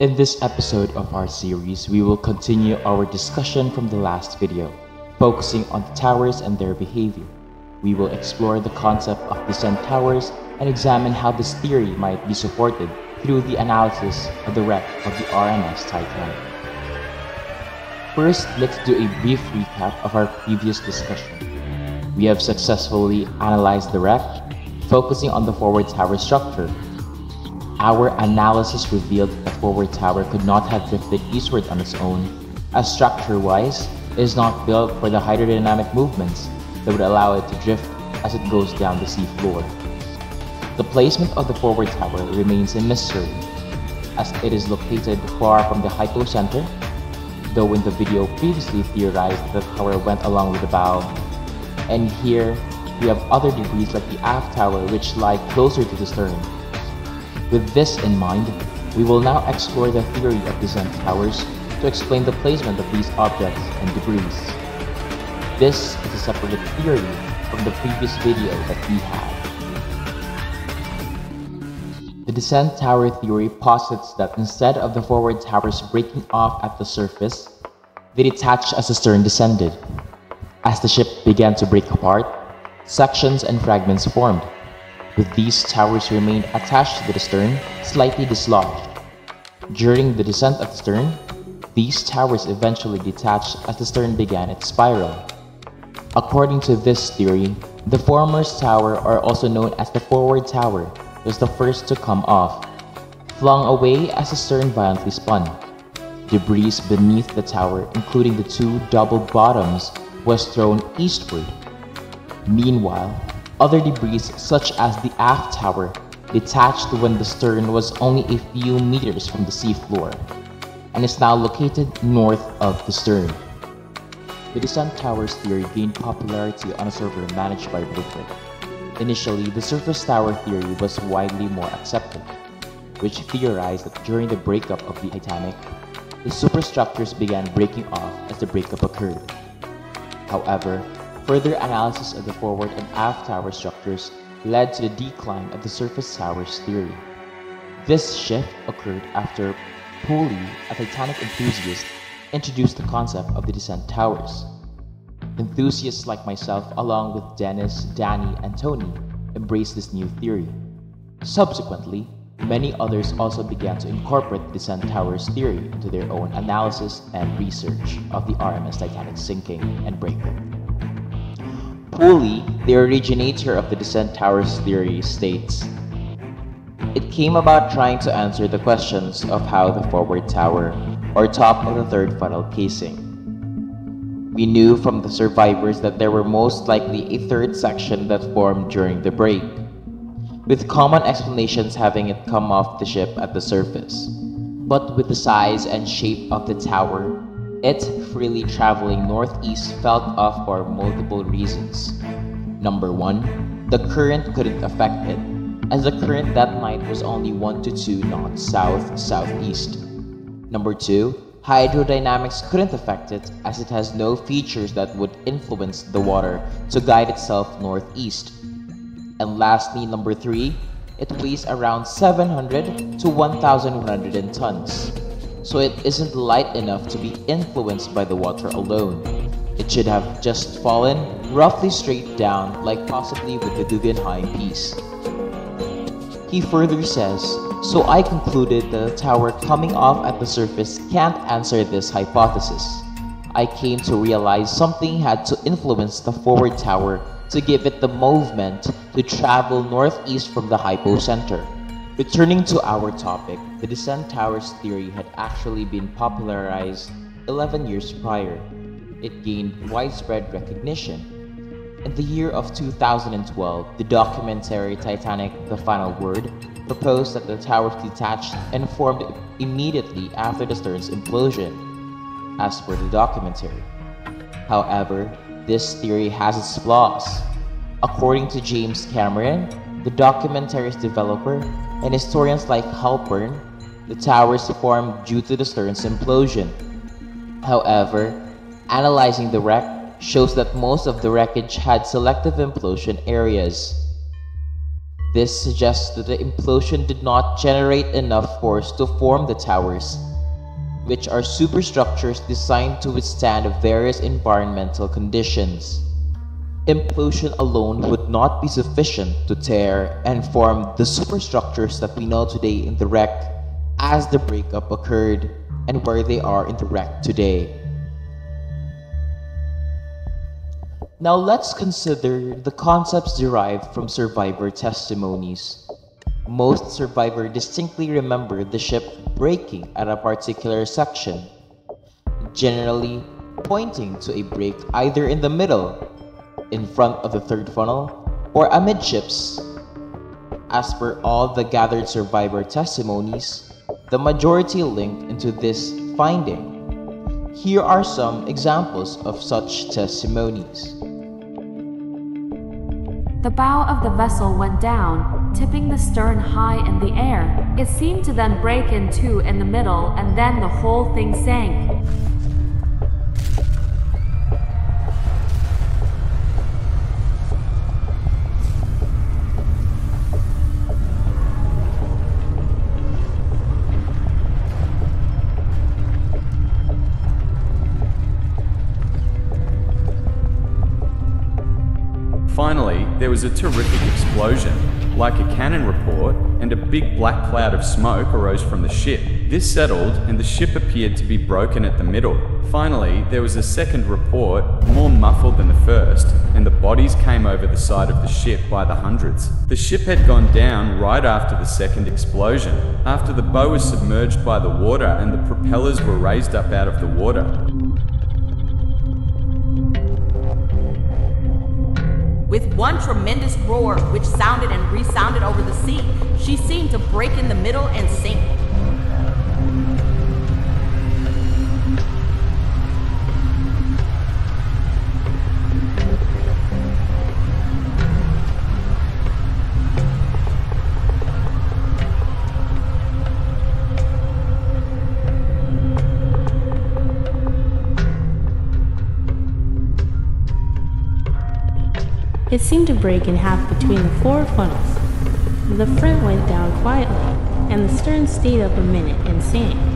In this episode of our series, we will continue our discussion from the last video, focusing on the towers and their behavior. We will explore the concept of descent towers and examine how this theory might be supported through the analysis of the wreck of the RMS Titanic. First, let's do a brief recap of our previous discussion. We have successfully analyzed the wreck, focusing on the forward tower structure. Our analysis revealed that the forward tower could not have drifted eastward on its own, as structure-wise, it is not built for the hydrodynamic movements that would allow it to drift as it goes down the sea floor. The placement of the forward tower remains a mystery, as it is located far from the hypocenter, though in the video previously theorized the tower went along with the bow. And here, we have other debris like the aft tower which lie closer to the stern. With this in mind, we will now explore the theory of descent towers to explain the placement of these objects and debris. This is a separate theory from the previous video that we had. The descent tower theory posits that instead of the forward towers breaking off at the surface, they detached as the stern descended. As the ship began to break apart, sections and fragments formed, with these towers remained attached to the stern, slightly dislodged. During the descent of the stern, these towers eventually detached as the stern began its spiral. According to this theory, the foremost tower, or also known as the forward tower, was the first to come off, flung away as the stern violently spun. Debris beneath the tower, including the two double bottoms, was thrown eastward. Meanwhile, other debris such as the aft tower detached when the stern was only a few meters from the seafloor and is now located north of the stern. The descent towers theory gained popularity on a server managed by Blueprint. Initially, the surface tower theory was widely more accepted, which theorized that during the breakup of the Titanic, the superstructures began breaking off as the breakup occurred. However, further analysis of the forward and aft tower structures led to the decline of the surface towers theory. This shift occurred after Pooley, a Titanic enthusiast, introduced the concept of the descent towers. Enthusiasts like myself, along with Dennis, Danny, and Tony, embraced this new theory. Subsequently, many others also began to incorporate the descent towers theory into their own analysis and research of the RMS Titanic sinking and breakup. Pooley, the originator of the descent towers theory, states It came about trying to answer the questions of how the forward tower, or top of the third funnel casing. We knew from the survivors that there were most likely a third section that formed during the break, with common explanations having it come off the ship at the surface. But with the size and shape of the tower, it freely traveling northeast felt off for multiple reasons. Number one, the current couldn't affect it, as the current that night was only 1 to 2 knots south southeast. Number two, hydrodynamics couldn't affect it as it has no features that would influence the water to guide itself northeast. And lastly, number three, it weighs around 700 to 1,100 tons so it isn't light enough to be influenced by the water alone. It should have just fallen roughly straight down like possibly with the Guggenheim piece. He further says, so I concluded the tower coming off at the surface can't answer this hypothesis. I came to realize something had to influence the forward tower to give it the movement to travel northeast from the hypocenter. Returning to our topic, the descent towers theory had actually been popularized 11 years prior. It gained widespread recognition. In the year of 2012, the documentary Titanic The Final Word proposed that the towers detached and formed immediately after the stern's implosion, as per the documentary. However, this theory has its flaws. According to James Cameron, the documentary's developer, and historians like Halpern, the towers formed due to the stern's implosion. However, analyzing the wreck shows that most of the wreckage had selective implosion areas. This suggests that the implosion did not generate enough force to form the towers, which are superstructures designed to withstand various environmental conditions. Implosion alone would not be sufficient to tear and form the superstructures that we know today in the wreck as the breakup occurred and where they are in the wreck today. Now let's consider the concepts derived from survivor testimonies. Most survivors distinctly remember the ship breaking at a particular section, generally pointing to a break either in the middle, in front of the third funnel, or amidships. As per all the gathered survivor testimonies, the majority link into this finding. Here are some examples of such testimonies. The bow of the vessel went down, tipping the stern high in the air. It seemed to then break in two in the middle, and then the whole thing sank. Finally, there was a terrific explosion, like a cannon report, and a big black cloud of smoke arose from the ship. This settled, and the ship appeared to be broken at the middle. Finally, there was a second report, more muffled than the first, and the bodies came over the side of the ship by the hundreds. The ship had gone down right after the second explosion, after the bow was submerged by the water and the propellers were raised up out of the water. With one tremendous roar, which sounded and resounded over the sea, she seemed to break in the middle and sink. It seemed to break in half between the four funnels. The front went down quietly, and the stern stayed up a minute and sank.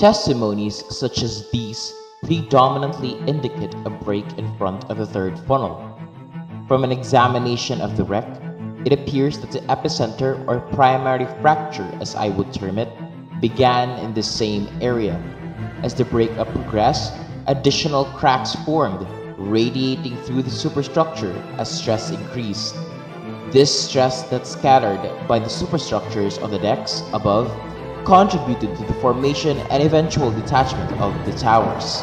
Testimonies such as these predominantly indicate a break in front of the third funnel. From an examination of the wreck, it appears that the epicenter or primary fracture, as I would term it, began in the same area. As the breakup progressed, additional cracks formed, radiating through the superstructure as stress increased. This stress that scattered by the superstructures on the decks above contributed to the formation and eventual detachment of the towers.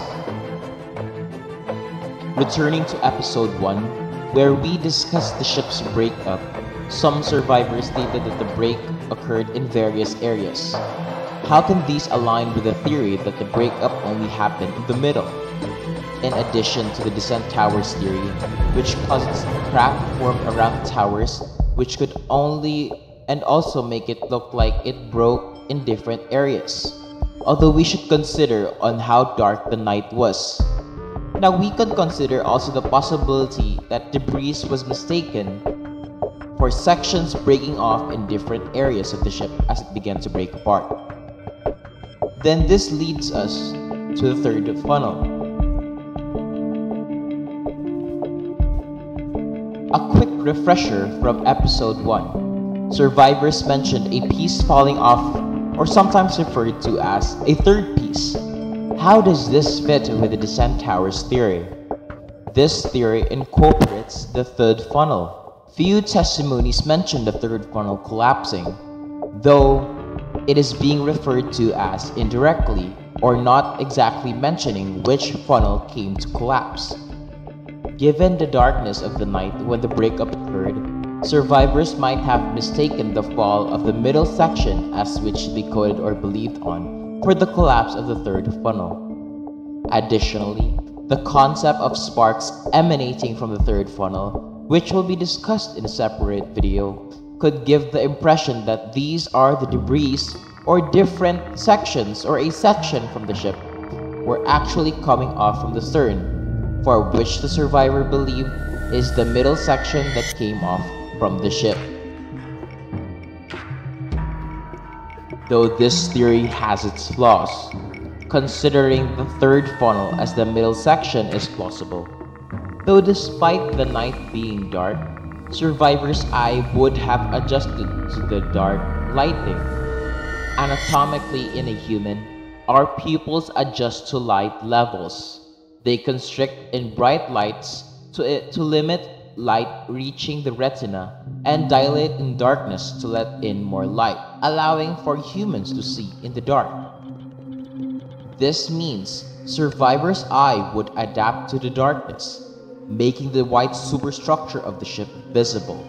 Returning to episode 1, where we discussed the ship's breakup, some survivors stated that the break occurred in various areas. How can these align with the theory that the breakup only happened in the middle? In addition to the descent towers theory, which causes crack form around the towers, which could only and also make it look like it broke in different areas, although we should consider on how dark the night was. Now we can consider also the possibility that debris was mistaken for sections breaking off in different areas of the ship as it began to break apart. Then this leads us to the third funnel. A quick refresher from episode 1. Survivors mentioned a piece falling off or sometimes referred to as a third piece. How does this fit with the descent towers theory? This theory incorporates the third funnel. Few testimonies mention the third funnel collapsing, though it is being referred to as indirectly or not exactly mentioning which funnel came to collapse. Given the darkness of the night when the breakup occurred, Survivors might have mistaken the fall of the middle section as which they coded or believed on for the collapse of the third funnel. Additionally, the concept of sparks emanating from the third funnel, which will be discussed in a separate video, could give the impression that these are the debris or different sections or a section from the ship were actually coming off from the stern, for which the survivor believed is the middle section that came off from the ship. Though this theory has its flaws, considering the third funnel as the middle section is plausible. Though despite the night being dark, survivor's eye would have adjusted to the dark lighting. Anatomically in a human, our pupils adjust to light levels. They constrict in bright lights to, to limit light reaching the retina and dilate in darkness to let in more light, allowing for humans to see in the dark. This means survivor's eye would adapt to the darkness, making the white superstructure of the ship visible.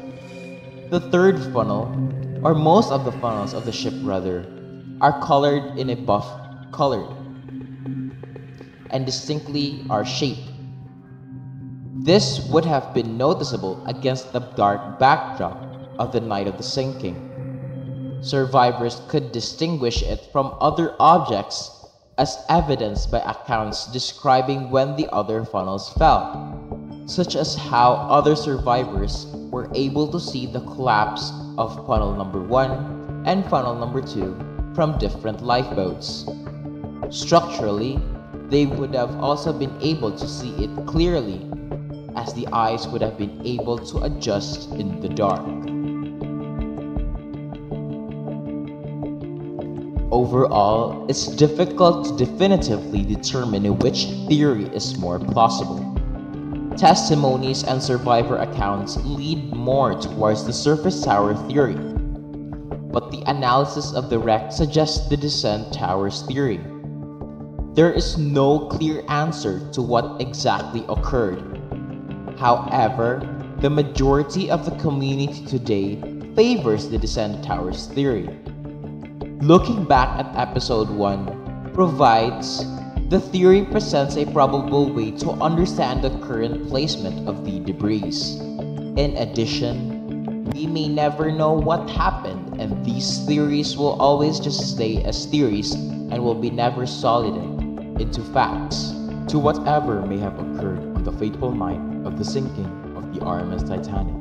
The third funnel, or most of the funnels of the ship rather, are colored in a buff color and distinctly are shaped. This would have been noticeable against the dark backdrop of the night of the sinking. Survivors could distinguish it from other objects as evidenced by accounts describing when the other funnels fell, such as how other survivors were able to see the collapse of funnel number 1 and funnel number 2 from different lifeboats. Structurally, they would have also been able to see it clearly, as the eyes would have been able to adjust in the dark. Overall, it's difficult to definitively determine which theory is more plausible. Testimonies and survivor accounts lead more towards the surface tower theory, but the analysis of the wreck suggests the descent tower's theory. There is no clear answer to what exactly occurred. However, the majority of the community today favors the descent tower's theory Looking back at episode 1 provides the theory presents a probable way to understand the current placement of the debris. In addition, we may never know what happened and these theories will always just stay as theories and will be never solid into facts to whatever may have occurred on the fateful night of the sinking of the RMS Titanic.